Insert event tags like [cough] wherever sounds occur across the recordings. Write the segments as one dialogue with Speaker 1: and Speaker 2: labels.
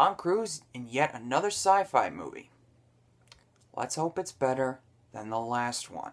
Speaker 1: Tom Cruise in yet another sci fi movie. Let's hope it's better than the last one.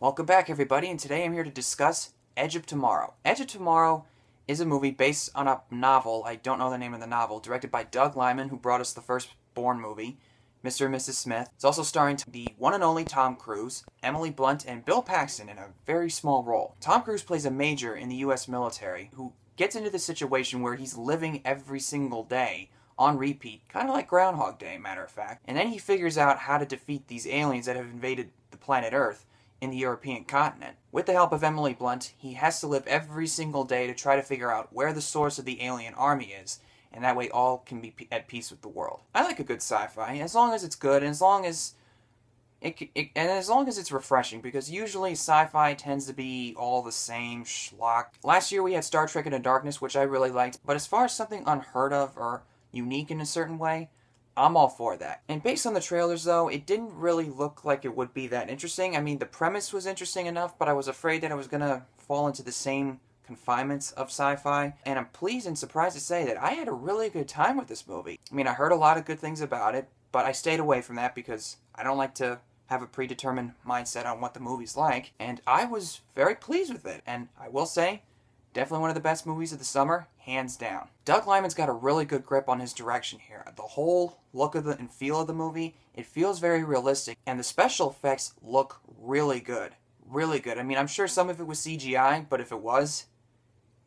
Speaker 1: Welcome back, everybody, and today I'm here to discuss Edge of Tomorrow. Edge of Tomorrow is a movie based on a novel, I don't know the name of the novel, directed by Doug Liman, who brought us the first Bourne movie, Mr. and Mrs. Smith. It's also starring the one and only Tom Cruise, Emily Blunt, and Bill Paxton in a very small role. Tom Cruise plays a major in the U.S. military who gets into the situation where he's living every single day on repeat, kind of like Groundhog Day, matter of fact. And then he figures out how to defeat these aliens that have invaded the planet Earth in the European continent. With the help of Emily Blunt, he has to live every single day to try to figure out where the source of the alien army is and that way all can be at peace with the world. I like a good sci-fi as long as it's good and as long as it, it, and as long as it's refreshing because usually sci-fi tends to be all the same schlock. Last year we had Star Trek Into Darkness, which I really liked, but as far as something unheard of or unique in a certain way, I'm all for that. And based on the trailers though, it didn't really look like it would be that interesting. I mean, the premise was interesting enough, but I was afraid that I was going to fall into the same confinements of sci-fi, and I'm pleased and surprised to say that I had a really good time with this movie. I mean, I heard a lot of good things about it, but I stayed away from that because I don't like to have a predetermined mindset on what the movie's like, and I was very pleased with it. And I will say, definitely one of the best movies of the summer, hands down. Doug Liman's got a really good grip on his direction here. The whole look of the and feel of the movie, it feels very realistic, and the special effects look really good. Really good. I mean, I'm sure some of it was CGI, but if it was,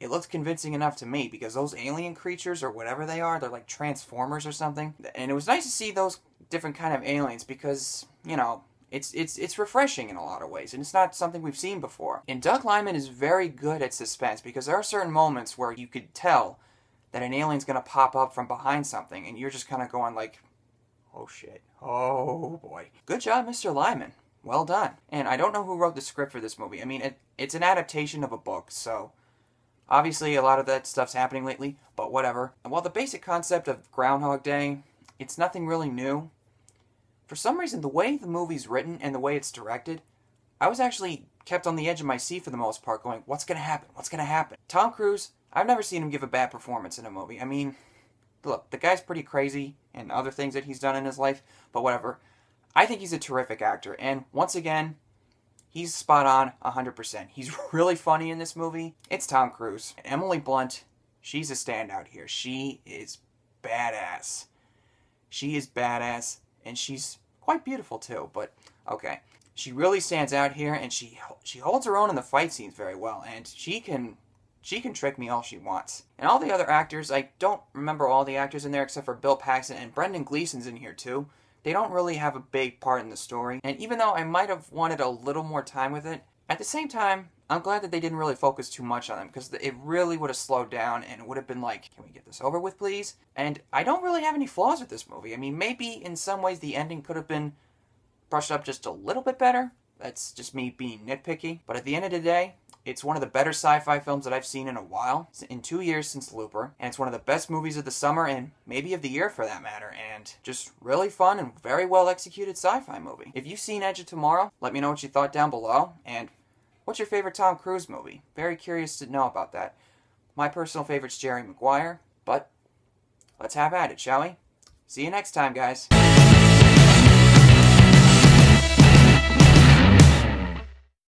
Speaker 1: it looks convincing enough to me because those alien creatures or whatever they are, they're like transformers or something. And it was nice to see those different kind of aliens because, you know, it's it's it's refreshing in a lot of ways and it's not something we've seen before. And Doug Liman is very good at suspense because there are certain moments where you could tell that an alien's going to pop up from behind something and you're just kind of going like, "Oh shit. Oh boy." Good job, Mr. Liman. Well done. And I don't know who wrote the script for this movie. I mean, it, it's an adaptation of a book, so Obviously, a lot of that stuff's happening lately, but whatever. And while the basic concept of Groundhog Day, it's nothing really new, for some reason, the way the movie's written and the way it's directed, I was actually kept on the edge of my seat for the most part, going, what's going to happen? What's going to happen? Tom Cruise, I've never seen him give a bad performance in a movie. I mean, look, the guy's pretty crazy and other things that he's done in his life, but whatever. I think he's a terrific actor, and once again, He's spot on 100%. He's [laughs] really funny in this movie. It's Tom Cruise. Emily Blunt, she's a standout here. She is badass. She is badass, and she's quite beautiful too, but okay. She really stands out here, and she she holds her own in the fight scenes very well, and she can she can trick me all she wants. And all the other actors, I don't remember all the actors in there except for Bill Paxton, and Brendan Gleeson's in here too they don't really have a big part in the story. And even though I might have wanted a little more time with it, at the same time, I'm glad that they didn't really focus too much on them because it really would have slowed down and it would have been like, can we get this over with, please? And I don't really have any flaws with this movie. I mean, maybe in some ways the ending could have been brushed up just a little bit better. That's just me being nitpicky. But at the end of the day, it's one of the better sci-fi films that I've seen in a while, in two years since Looper, and it's one of the best movies of the summer and maybe of the year for that matter, and just really fun and very well executed sci-fi movie. If you've seen Edge of Tomorrow, let me know what you thought down below, and what's your favorite Tom Cruise movie? Very curious to know about that. My personal favorite's Jerry Maguire, but let's have at it, shall we? See you next time, guys.